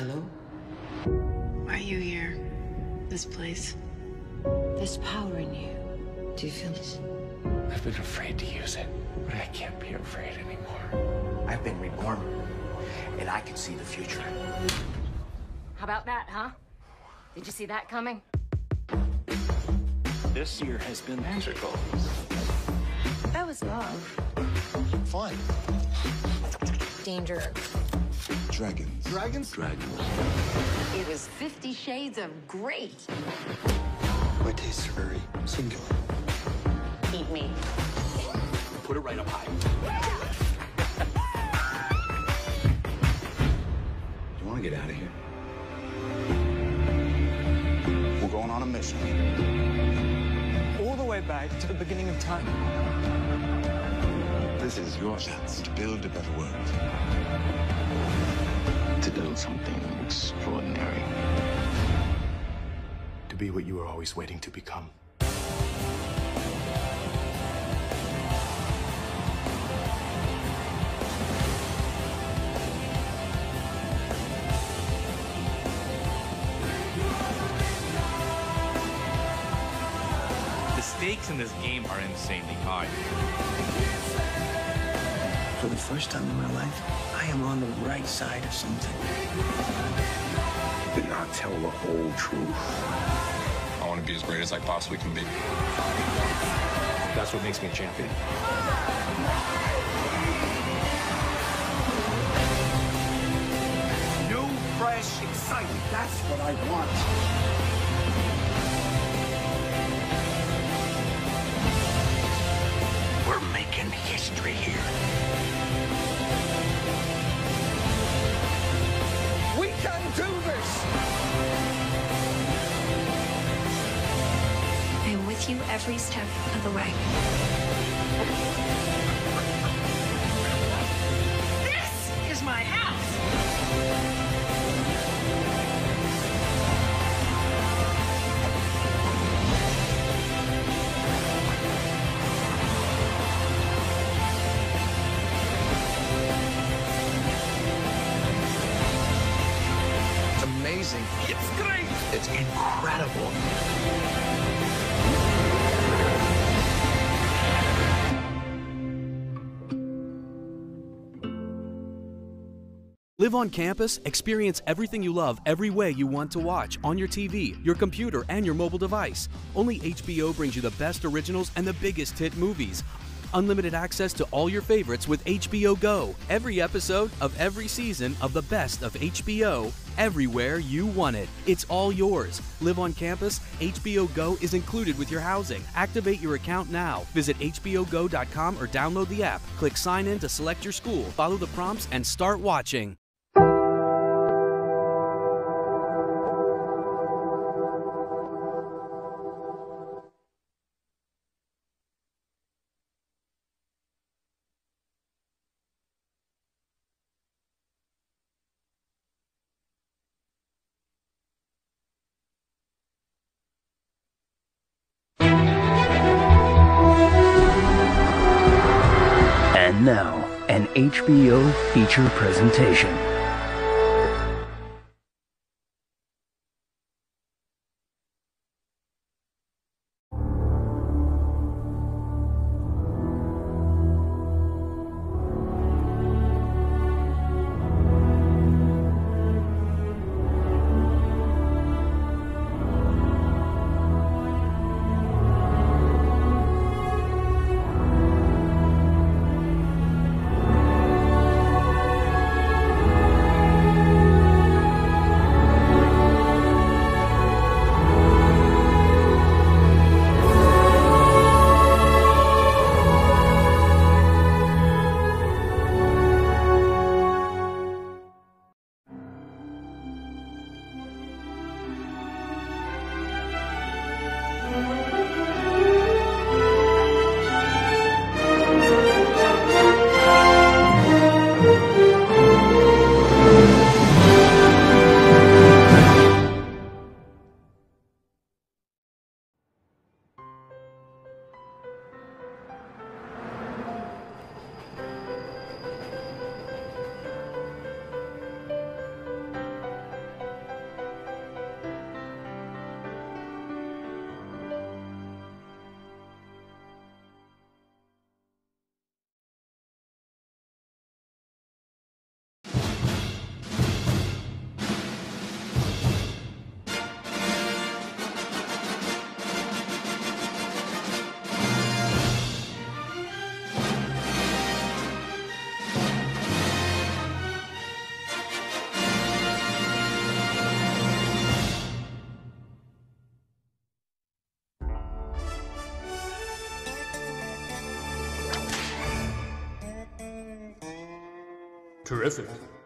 Hello? Why are you here? This place? There's power in you. Do you feel it? I've been afraid to use it, but I can't be afraid anymore. I've been reborn, and I can see the future. How about that, huh? Did you see that coming? This year has been magical. That was love. Fun. Danger. Dragons. Dragons? Dragons. It was Fifty Shades of Great. My tastes are very singular. Eat me. Put it right up high. You want to get out of here? We're going on a mission. all the way back to the beginning of time. This is your chance to build a better world. To do something extraordinary. To be what you were always waiting to become. The stakes in this game are insanely high. For the first time in my life, I am on the right side of something. Did not tell the whole truth. I want to be as great as I possibly can be. That's what makes me a champion. New, fresh, exciting. That's what I want. You every step of the way. This is my house! Live on campus, experience everything you love every way you want to watch on your TV, your computer, and your mobile device. Only HBO brings you the best originals and the biggest hit movies. Unlimited access to all your favorites with HBO Go. Every episode of every season of the best of HBO, everywhere you want it. It's all yours. Live on campus, HBO Go is included with your housing. Activate your account now. Visit HBOGo.com or download the app. Click sign in to select your school. Follow the prompts and start watching. Now, an HBO feature presentation. Terrific.